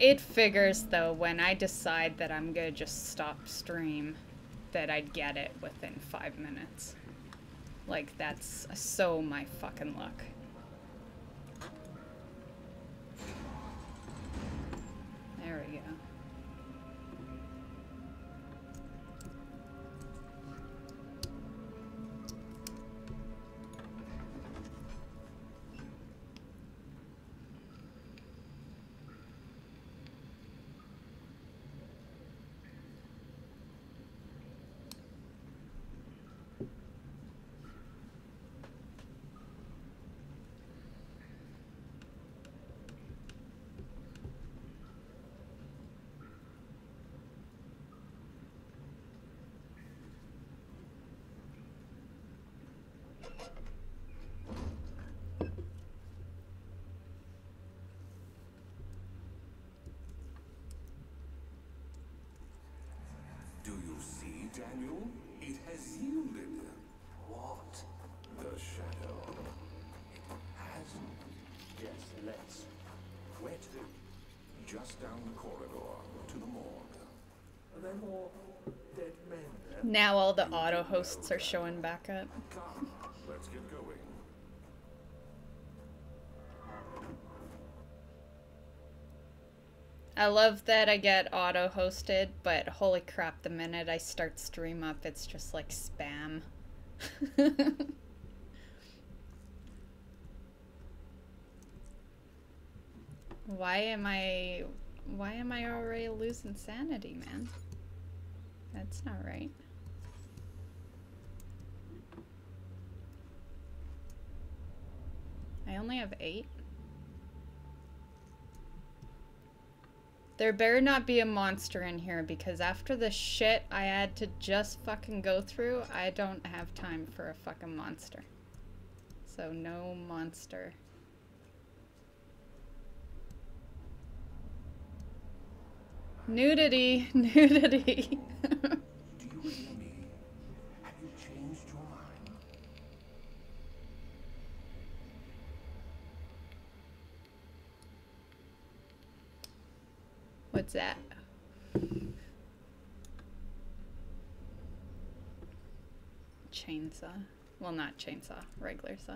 it figures though when I decide that I'm gonna just stop stream that I'd get it within five minutes. Like that's so my fucking luck. Daniel? It has yielded. What? The shadow. It has? Yes, let's. Where to? Just down the corridor to the morgue. Are there more dead men there? Now all the auto hosts are showing back up. I love that I get auto hosted, but holy crap, the minute I start stream up, it's just like spam. why am I why am I already losing sanity, man? That's not right. I only have eight. There better not be a monster in here because after the shit I had to just fucking go through, I don't have time for a fucking monster. So no monster. Nudity, nudity. What's that? Chainsaw. Well, not chainsaw, regular saw.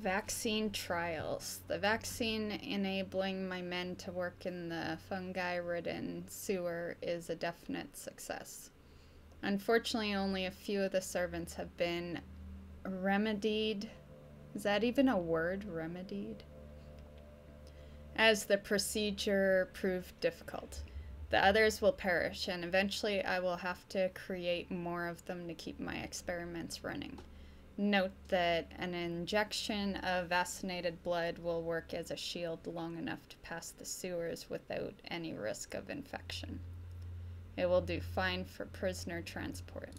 Vaccine trials. The vaccine enabling my men to work in the fungi ridden sewer is a definite success. Unfortunately, only a few of the servants have been remedied. Is that even a word? Remedied? As the procedure proved difficult. The others will perish, and eventually I will have to create more of them to keep my experiments running. Note that an injection of vaccinated blood will work as a shield long enough to pass the sewers without any risk of infection. It will do fine for prisoner transport.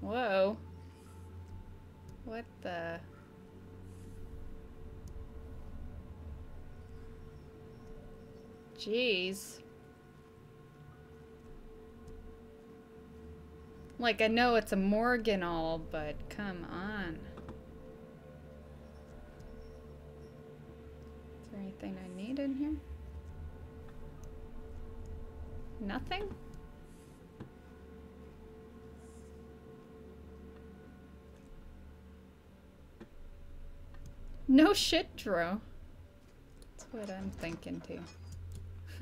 Whoa. What the? Jeez. Like, I know it's a morgue and all, but come on. Is there anything I need in here? Nothing? No shit, Drew. That's what I'm thinking too.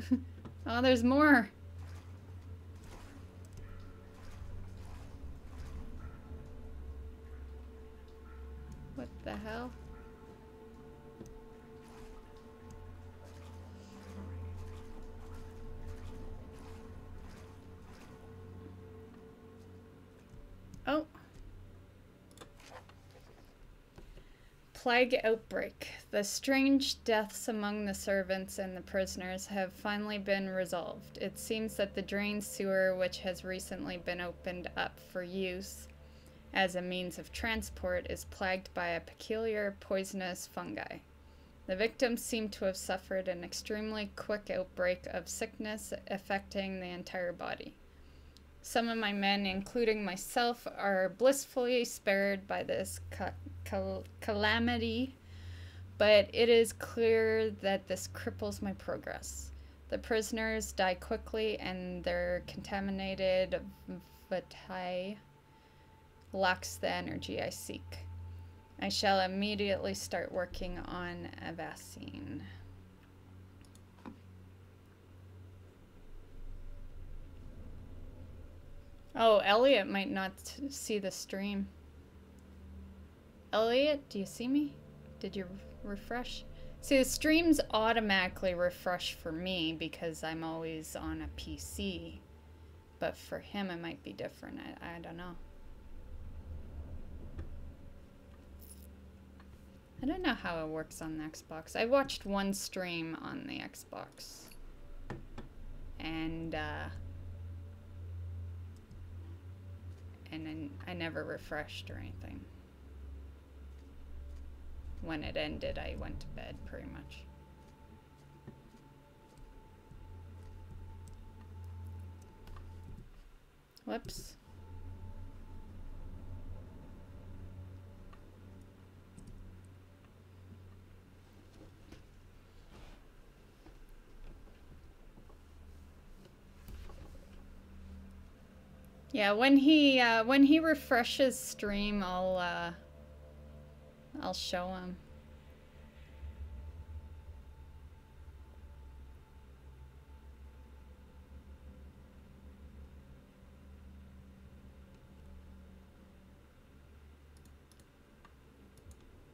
oh, there's more. Plague outbreak. The strange deaths among the servants and the prisoners have finally been resolved. It seems that the drain sewer, which has recently been opened up for use as a means of transport, is plagued by a peculiar poisonous fungi. The victims seem to have suffered an extremely quick outbreak of sickness affecting the entire body. Some of my men, including myself, are blissfully spared by this ca- cal- calamity, but it is clear that this cripples my progress. The prisoners die quickly, and their contaminated vitae lacks the energy I seek. I shall immediately start working on a vaccine. Oh, Elliot might not see the stream. Elliot, do you see me? Did you refresh? See, the streams automatically refresh for me because I'm always on a PC. But for him, it might be different. I, I don't know. I don't know how it works on the Xbox. I watched one stream on the Xbox. And, uh, and then I never refreshed or anything. When it ended, I went to bed pretty much. Whoops. Yeah, when he uh, when he refreshes stream, I'll uh, I'll show him.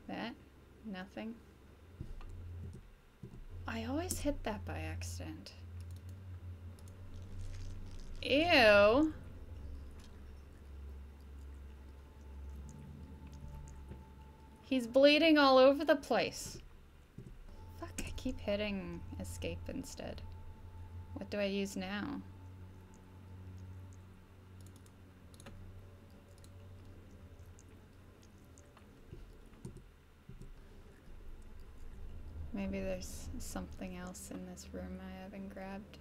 That? Nothing? I always hit that by accident. Ew. He's bleeding all over the place. Fuck, I keep hitting escape instead. What do I use now? Maybe there's something else in this room I haven't grabbed.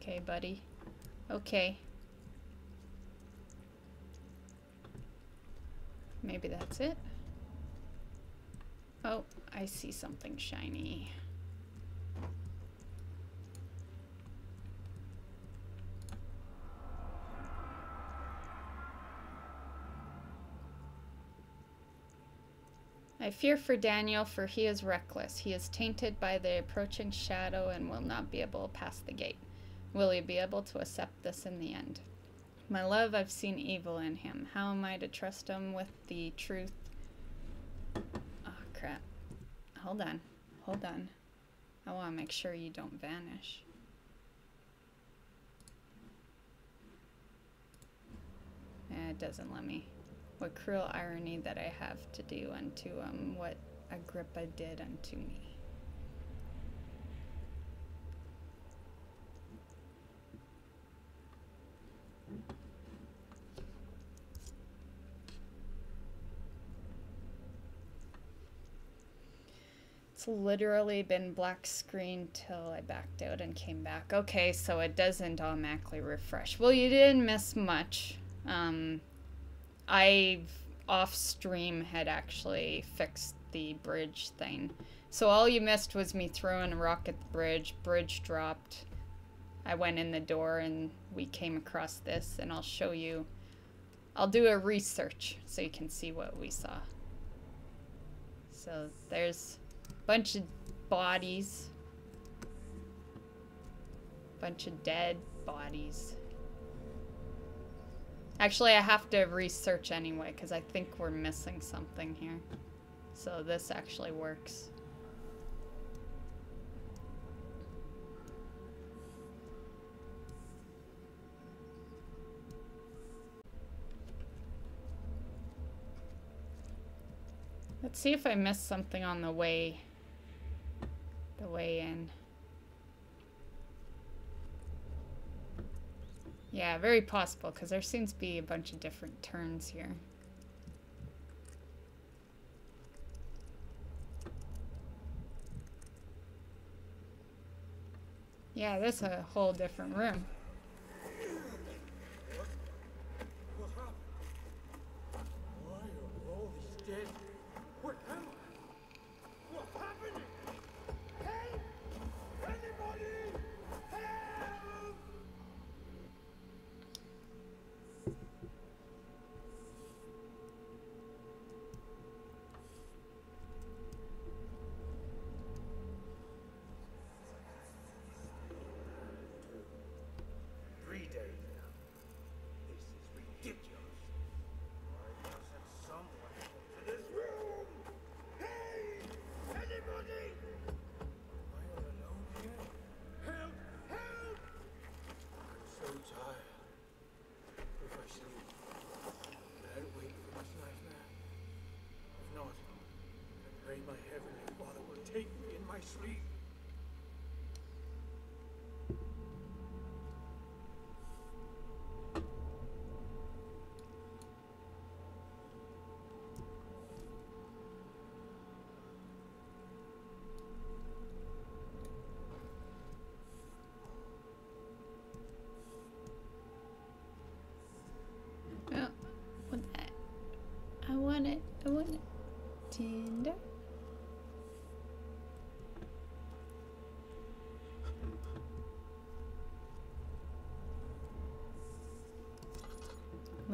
Okay, buddy. Okay. Maybe that's it. Oh, I see something shiny. I fear for Daniel, for he is reckless. He is tainted by the approaching shadow and will not be able to pass the gate. Will he be able to accept this in the end? My love, I've seen evil in him. How am I to trust him with the truth? Oh, crap. Hold on. Hold on. I want to make sure you don't vanish. Eh, it doesn't let me. What cruel irony that I have to do unto um what Agrippa did unto me. It's literally been black screen till I backed out and came back. Okay, so it doesn't automatically refresh. Well, you didn't miss much. Um, I off stream had actually fixed the bridge thing. So all you missed was me throwing a rock at the bridge. Bridge dropped. I went in the door and we came across this and I'll show you. I'll do a research so you can see what we saw. So there's Bunch of bodies. Bunch of dead bodies. Actually, I have to research anyway, because I think we're missing something here. So this actually works. Let's see if I missed something on the way the way in. Yeah, very possible, because there seems to be a bunch of different turns here. Yeah, this is a whole different room. want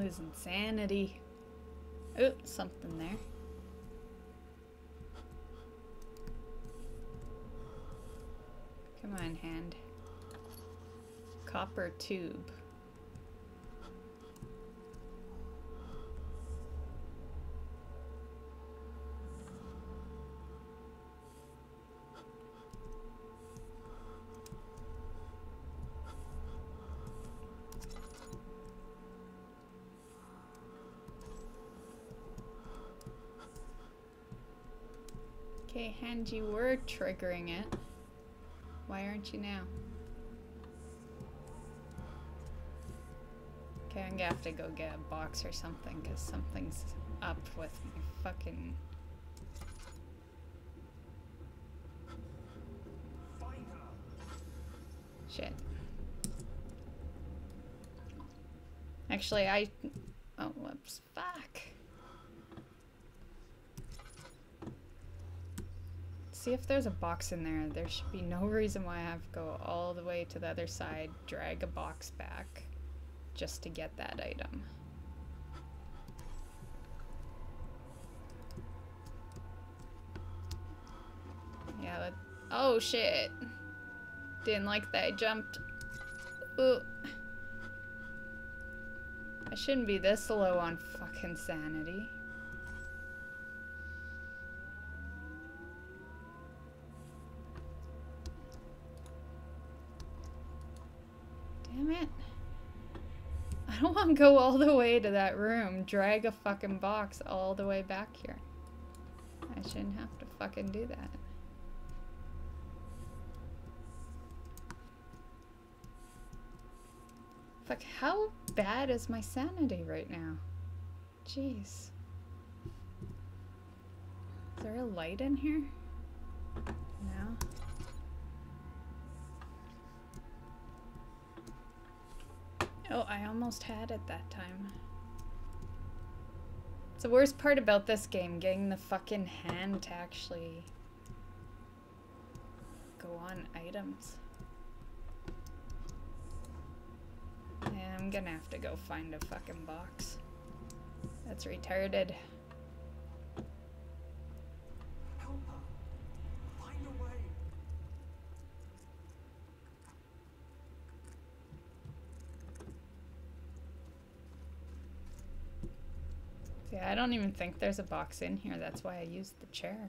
Losing sanity. Oh, something there. Come on, hand. Copper tube. You were triggering it. Why aren't you now? Okay, I'm gonna have to go get a box or something because something's up with my fucking... Shit. Actually, I... Oh, whoops. Fuck. See if there's a box in there. There should be no reason why I have to go all the way to the other side, drag a box back, just to get that item. Yeah, that- Oh shit! Didn't like that I jumped. Ooh. I shouldn't be this low on fucking sanity. Go all the way to that room, drag a fucking box all the way back here. I shouldn't have to fucking do that. Fuck, how bad is my sanity right now? Jeez. Is there a light in here? No? Oh, I almost had it that time. It's the worst part about this game, getting the fucking hand to actually go on items. Yeah, I'm gonna have to go find a fucking box. That's retarded. Yeah, I don't even think there's a box in here. That's why I used the chair.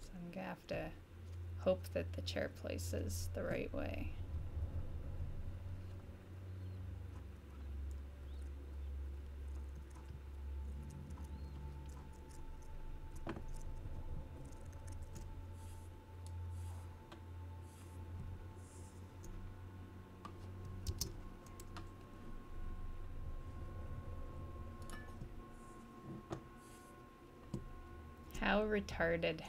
So I'm gonna have to hope that the chair places the right way. How retarded.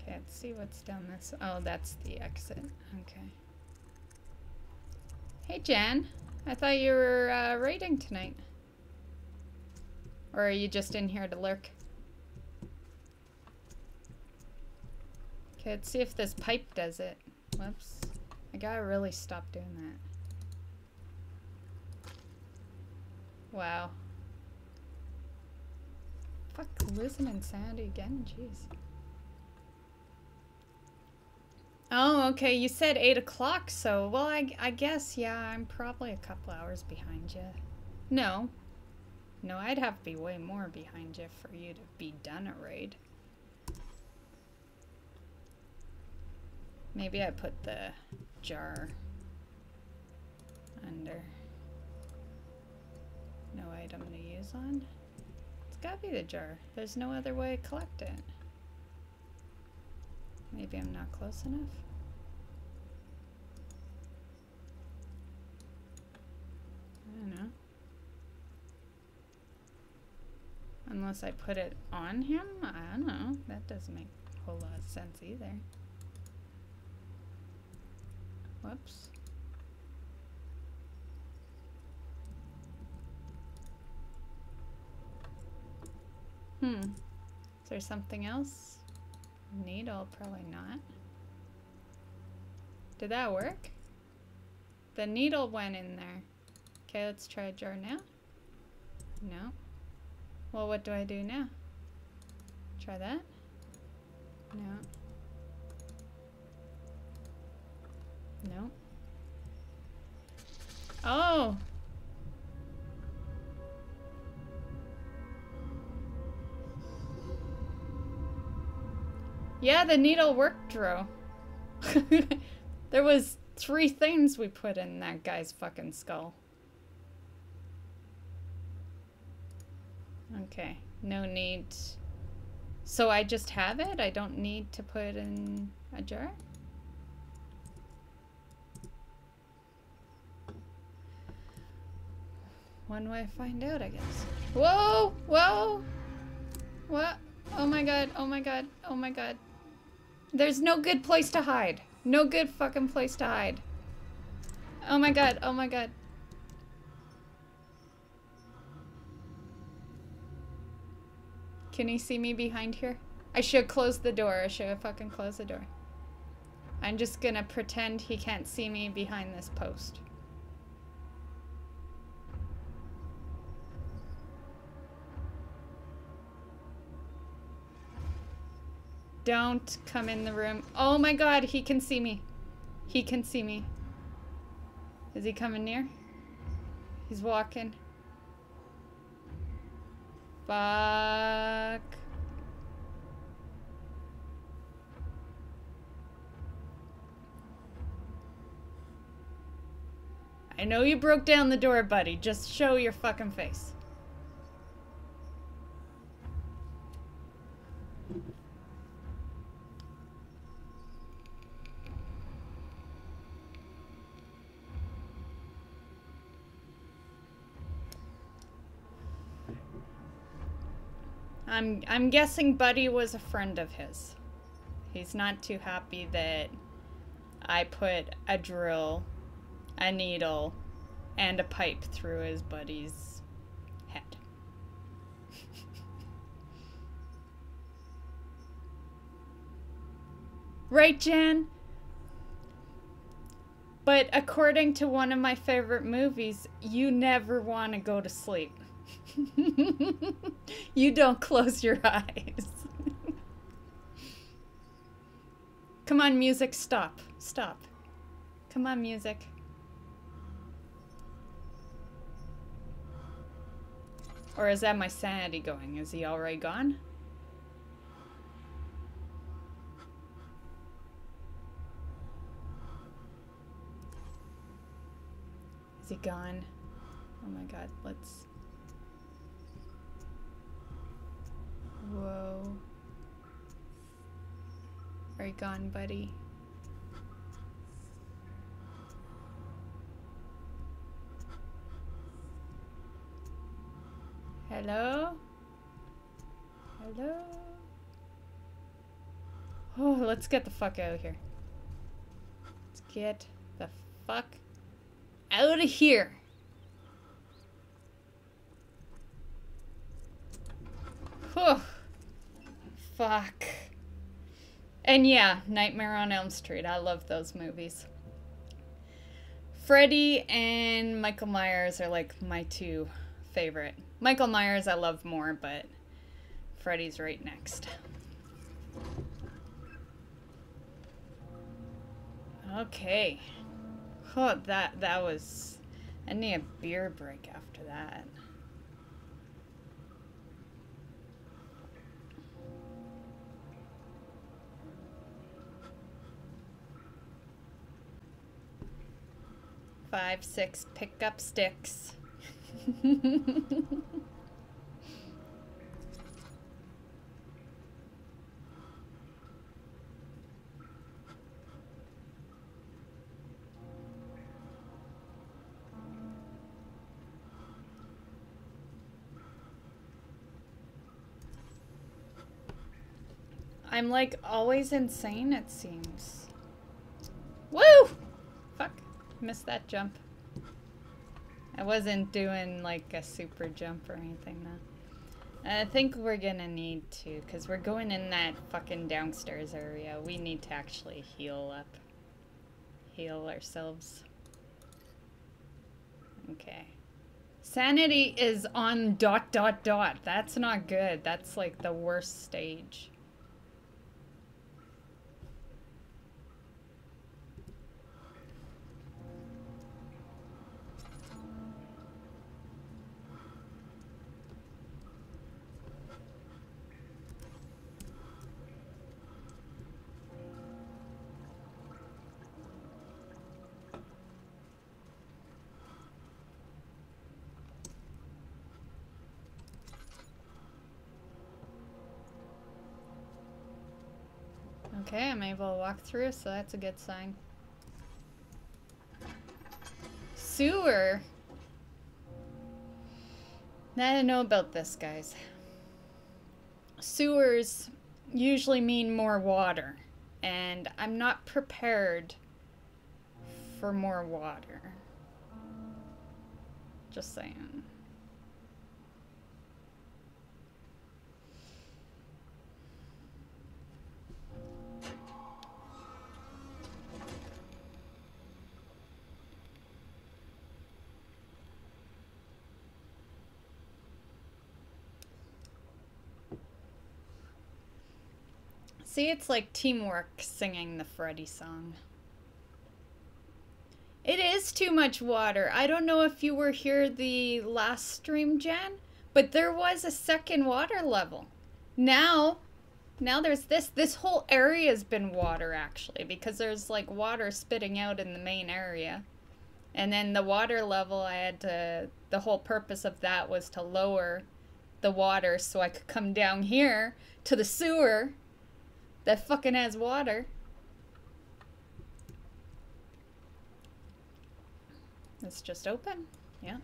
Okay, let's see what's down this. Oh, that's the exit. Okay. Hey, Jan. I thought you were uh, raiding tonight. Or are you just in here to lurk? Okay, let's see if this pipe does it. Whoops. I gotta really stop doing that. Wow. Fuck, and insanity again? Jeez. Oh, okay, you said 8 o'clock, so, well, I, I guess, yeah, I'm probably a couple hours behind you. No. No, I'd have to be way more behind you for you to be done a raid. Maybe I put the jar under. No item to use on. It's gotta be the jar. There's no other way to collect it. Maybe I'm not close enough. I don't know. Unless I put it on him? I don't know. That doesn't make a whole lot of sense either. Whoops. Hmm. Is there something else? Needle, probably not. Did that work? The needle went in there. Okay, let's try a jar now. No. Well, what do I do now? Try that? No. No. Oh! Yeah, the needle worked, Drew. there was three things we put in that guy's fucking skull. Okay, no need. So I just have it? I don't need to put in a jar? One way to find out, I guess. Whoa! Whoa! What? Oh my god, oh my god, oh my god. There's no good place to hide. No good fucking place to hide. Oh my god, oh my god. Can he see me behind here? I should close the door. I should fucking close the door. I'm just gonna pretend he can't see me behind this post. Don't come in the room. Oh my god, he can see me. He can see me. Is he coming near? He's walking. Fuck. I know you broke down the door, buddy. Just show your fucking face. I'm I'm guessing Buddy was a friend of his. He's not too happy that I put a drill, a needle, and a pipe through his buddy's head. right, Jan? But according to one of my favorite movies, you never want to go to sleep. you don't close your eyes. Come on, music, stop. Stop. Come on, music. Or is that my sanity going? Is he already gone? Is he gone? Oh my god, let's... Whoa. Are you gone, buddy? Hello? Hello? Oh, let's get the fuck out of here. Let's get the fuck out of here. Whew. Fuck. And yeah, Nightmare on Elm Street. I love those movies. Freddy and Michael Myers are like my two favorite. Michael Myers I love more, but Freddy's right next. Okay. Oh, that that was. I need a beer break after that. Five, six, pick up sticks. I'm like always insane, it seems. Woo! Missed that jump. I wasn't doing like a super jump or anything though. I think we're gonna need to, because we're going in that fucking downstairs area. We need to actually heal up. Heal ourselves. Okay. Sanity is on dot dot dot. That's not good. That's like the worst stage. Able to walk through, so that's a good sign. Sewer? I don't know about this, guys. Sewers usually mean more water, and I'm not prepared for more water. Just saying. See, it's like teamwork singing the Freddy song. It is too much water. I don't know if you were here the last stream, Jen, but there was a second water level. Now, now there's this. This whole area has been water, actually, because there's, like, water spitting out in the main area. And then the water level, I had to... The whole purpose of that was to lower the water so I could come down here to the sewer that fucking has water. It's just open. Yeah.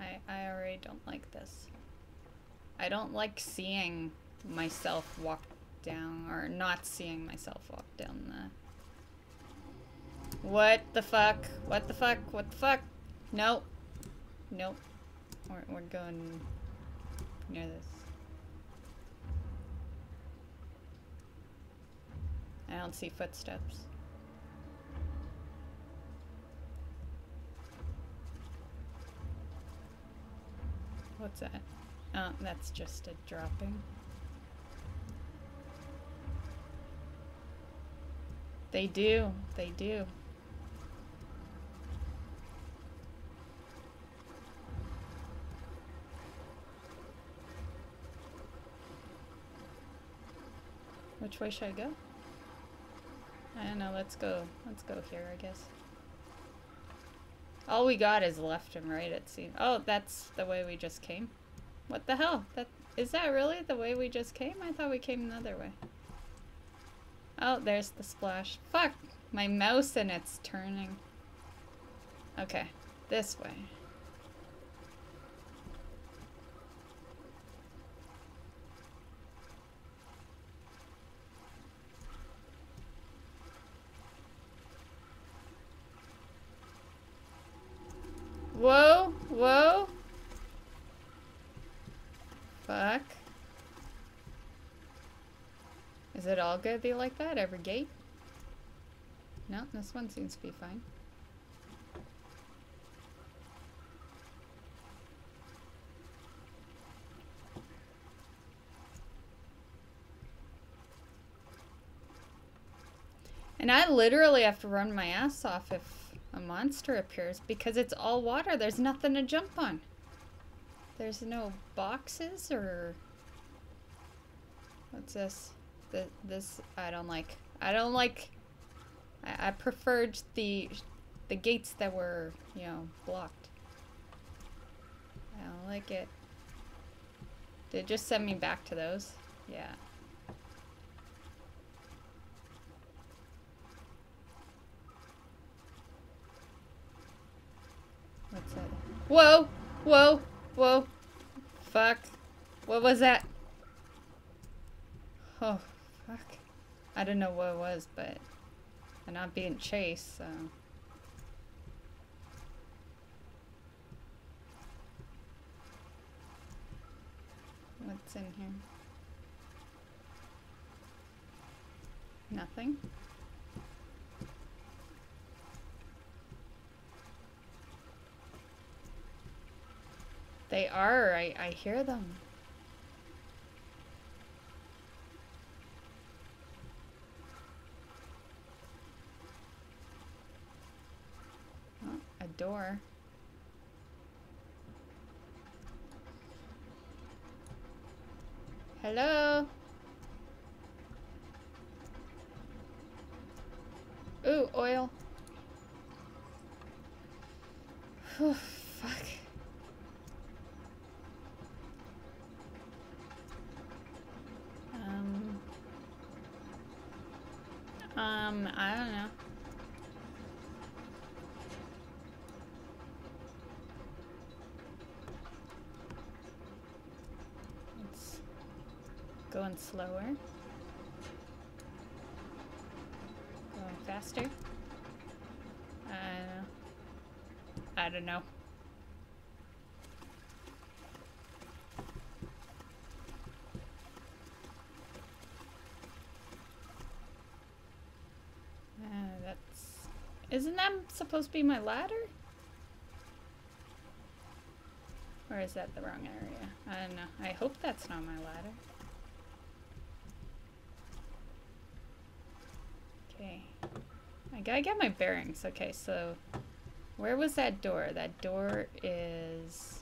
I, I already don't like this. I don't like seeing myself walk down, or not seeing myself walk down the... What the fuck? What the fuck? What the fuck? Nope. Nope. We're, we're going near this. I don't see footsteps. What's that? Oh, that's just a dropping. They do. They do. Which way should I go? I don't know, let's go. Let's go here, I guess. All we got is left and right, it seems. Oh, that's the way we just came. What the hell? That Is that really the way we just came? I thought we came another way. Oh, there's the splash. Fuck! My mouse and it's turning. Okay, this way. Whoa, whoa. Fuck. Is it all gonna be like that every gate? No, this one seems to be fine. And I literally have to run my ass off if a monster appears because it's all water. There's nothing to jump on. There's no boxes or... What's this? The, this I don't like. I don't like... I, I preferred the the gates that were, you know, blocked. I don't like it. Did just send me back to those? Yeah. What's that? Whoa! Whoa! Whoa! Fuck. What was that? Oh, fuck. I don't know what it was, but I'm not being chased, so... What's in here? Nothing? They are. I, I hear them. Oh, a door. Hello? Ooh, oil. Oh, fuck. Um. Um, I don't know. It's going slower. Going faster. I don't know. I don't know. Uh, that's... Isn't that supposed to be my ladder? Or is that the wrong area? I don't know. I hope that's not my ladder. Okay. I get my bearings. Okay, so... Where was that door? That door is...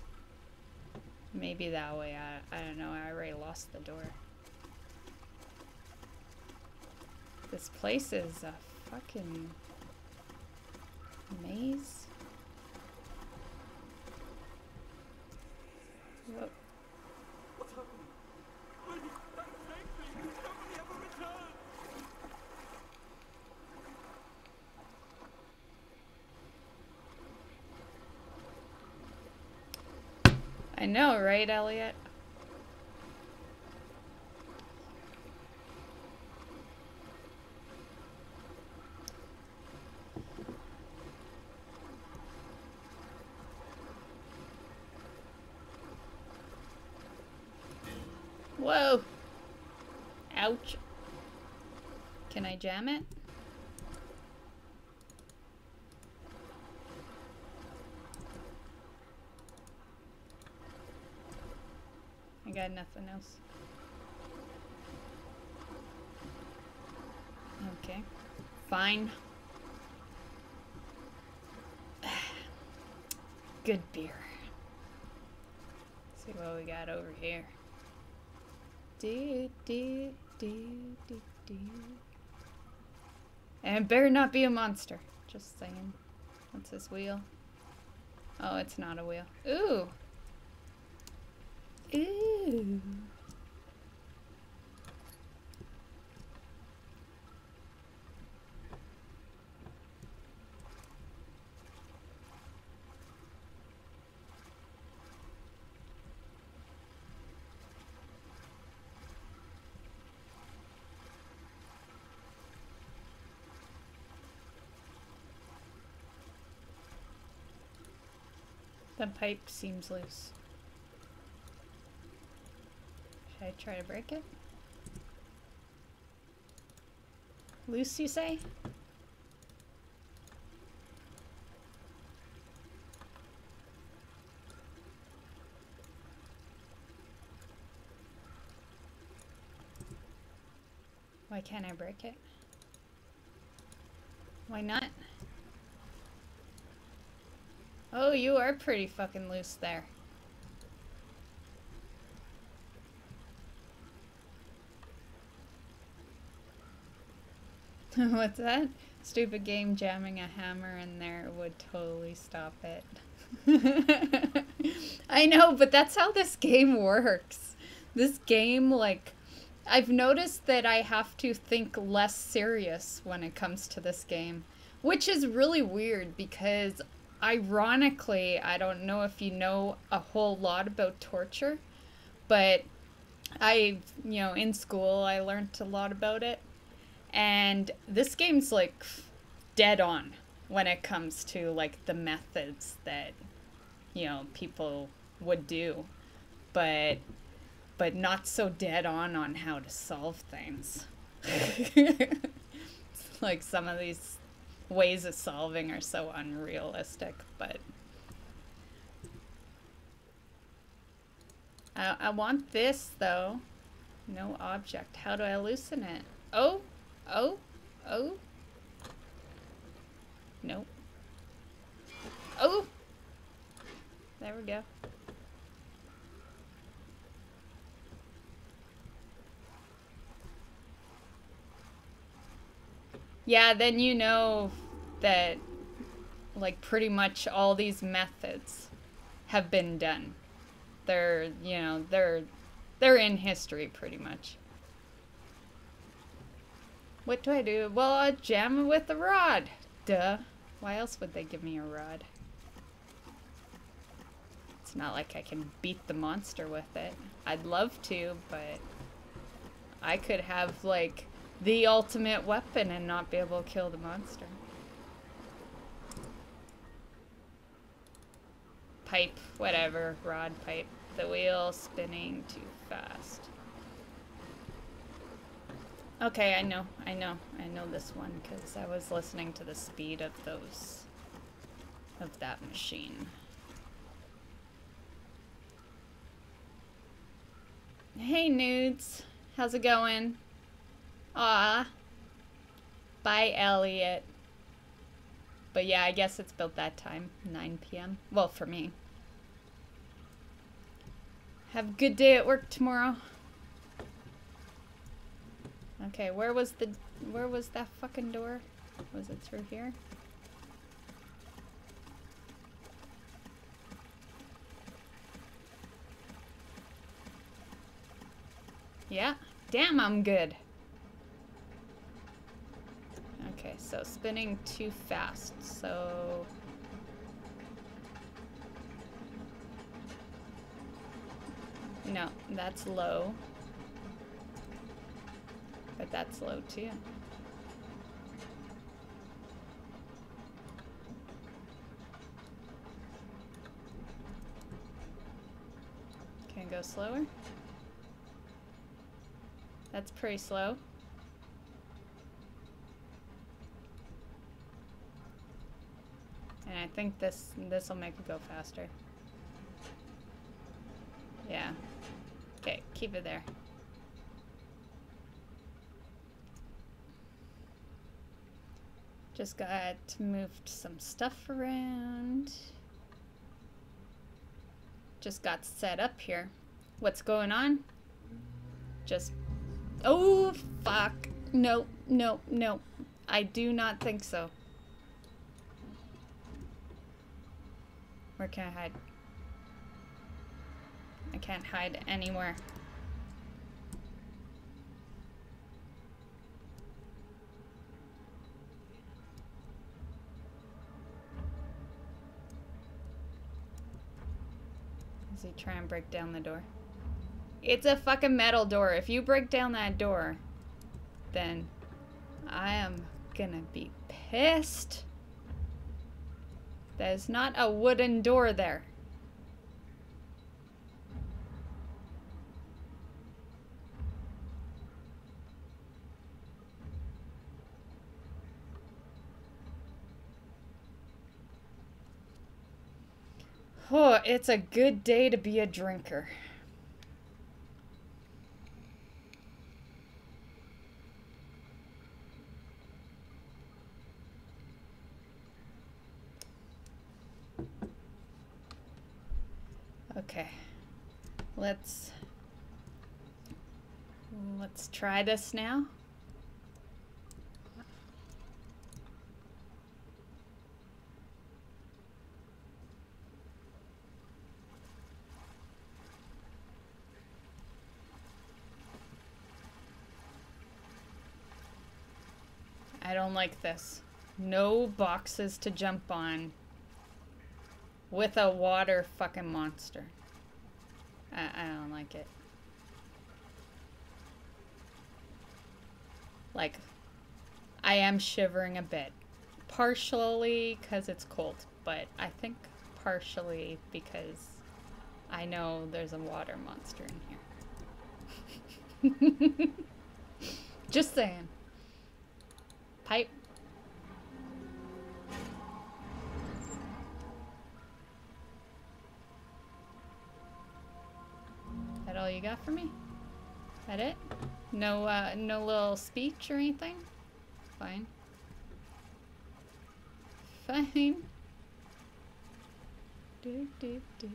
Maybe that way. I, I don't know. I already lost the door. This place is a fucking maze. Whoa. What's happening? Will you save me? Nobody ever return! I know, right, Elliot? Whoa! Ouch. Can I jam it? Nothing else. Okay. Fine. Good beer. see what we got over here. Do, do, do, do, do. And better not be a monster. Just saying. What's this wheel? Oh, it's not a wheel. Ooh! Ooh. The pipe seems loose. I try to break it? Loose, you say? Why can't I break it? Why not? Oh, you are pretty fucking loose there. What's that? Stupid game jamming a hammer in there would totally stop it. I know, but that's how this game works. This game, like, I've noticed that I have to think less serious when it comes to this game, which is really weird because ironically, I don't know if you know a whole lot about torture, but I, you know, in school I learned a lot about it. And this game's like dead on when it comes to like the methods that you know people would do. But but not so dead on on how to solve things. like some of these ways of solving are so unrealistic, but I, I want this though. No object. How do I loosen it? Oh, oh, oh. Nope. Oh! There we go. Yeah, then you know that like pretty much all these methods have been done. They're, you know, they're they're in history pretty much. What do I do? Well, jam it with a rod. Duh. Why else would they give me a rod? It's not like I can beat the monster with it. I'd love to, but I could have like the ultimate weapon and not be able to kill the monster. Pipe, whatever, rod pipe. The wheel spinning too fast. Okay, I know, I know, I know this one because I was listening to the speed of those, of that machine. Hey nudes, how's it going? Ah. Bye, Elliot. But yeah, I guess it's built that time. 9 p.m. Well, for me. Have a good day at work tomorrow. Okay, where was the... Where was that fucking door? Was it through here? Yeah. Damn, I'm good. Okay, so spinning too fast, so... No, that's low. But that's low too. Can go slower? That's pretty slow. And I think this this will make it go faster. Yeah. Okay, keep it there. Just got moved some stuff around. Just got set up here. What's going on? Just... Oh, fuck. No, no, no. I do not think so. Where can I hide? I can't hide anywhere. Does he try and break down the door? It's a fucking metal door. If you break down that door, then I am gonna be pissed. There's not a wooden door there. Oh, it's a good day to be a drinker. Okay. Let's let's try this now. I don't like this. No boxes to jump on with a water fucking monster. I, I don't like it. Like, I am shivering a bit. Partially because it's cold, but I think partially because I know there's a water monster in here. Just saying. Pipe. That all you got for me? That it? No, uh, no little speech or anything? Fine. Fine. Do, do, do.